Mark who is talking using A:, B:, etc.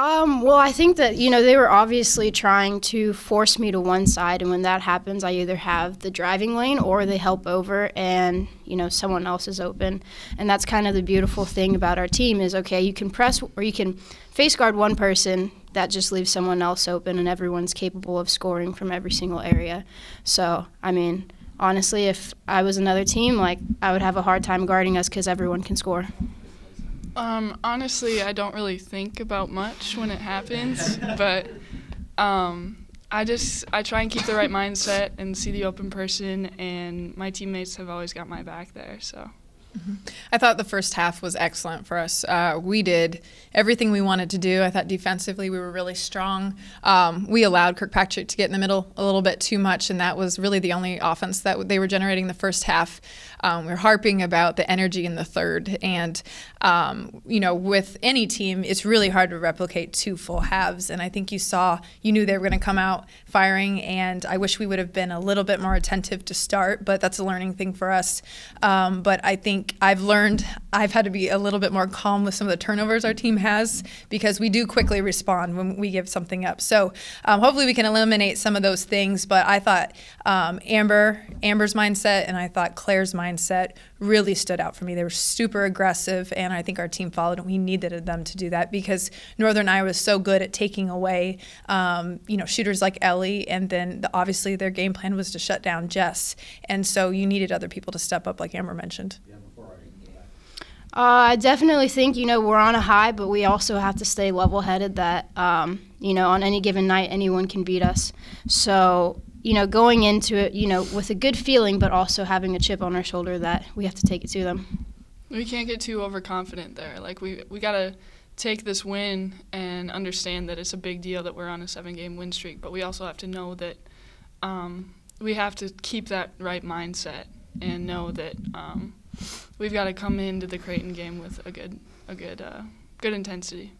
A: Um, well, I think that, you know, they were obviously trying to force me to one side. And when that happens, I either have the driving lane or they help over and, you know, someone else is open. And that's kind of the beautiful thing about our team is, okay, you can press or you can face guard one person. That just leaves someone else open and everyone's capable of scoring from every single area. So, I mean, honestly, if I was another team, like, I would have a hard time guarding us because everyone can score.
B: Um, honestly, I don't really think about much when it happens, but um, I just I try and keep the right mindset and see the open person, and my teammates have always got my back there. So.
C: Mm-hmm. I thought the first half was excellent for us. Uh, we did everything we wanted to do. I thought defensively we were really strong. Um, we allowed Kirkpatrick to get in the middle a little bit too much, and that was really the only offense that they were generating the first half. Um, we are harping about the energy in the third, and um, you know, with any team, it's really hard to replicate two full halves. And I think you saw, you knew they were going to come out firing, and I wish we would have been a little bit more attentive to start, but that's a learning thing for us. Um, but I think I've learned I've had to be a little bit more calm with some of the turnovers our team has because we do quickly respond when we give something up. So um, hopefully we can eliminate some of those things. But I thought um, Amber, Amber's mindset, and I thought Claire's mindset really stood out for me. They were super aggressive, and I think our team followed, and we needed them to do that because Northern Iowa was so good at taking away, um, you know, shooters like Ellie, and then the, obviously their game plan was to shut down Jess, and so you needed other people to step up, like Amber mentioned. Yeah.
A: Uh, I definitely think you know we're on a high, but we also have to stay level-headed. That um, you know on any given night anyone can beat us. So you know going into it, you know with a good feeling, but also having a chip on our shoulder that we have to take it to them.
B: We can't get too overconfident there. Like we we gotta take this win and understand that it's a big deal that we're on a seven-game win streak. But we also have to know that um, we have to keep that right mindset and know that. Um, we've got to come into the Creighton game with a good a good uh, good intensity.